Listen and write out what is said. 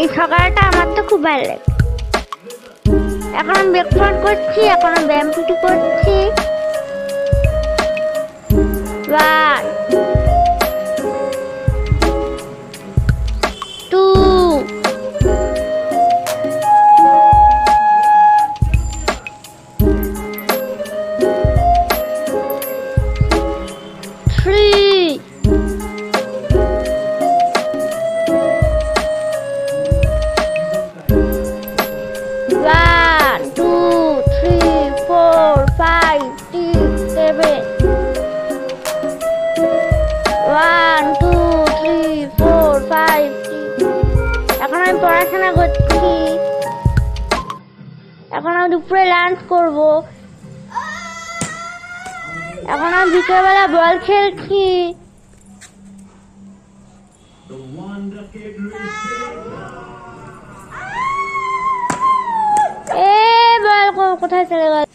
এই সকালটা আমার তো খুব ভালো লাগে। এখন আমি ব্রেকফাস্ট করছি, এখন আমি ব্যায়াম করছি। One, two, three, four, five, six, seven. One, two, three, four, five, six. এখন আমি পড়াশোনা করছি এখন আমি দুপুরে লাঞ্চ করব এখন আমি বিকেলবেলা বল খেলছি কোথায় চলে গেল?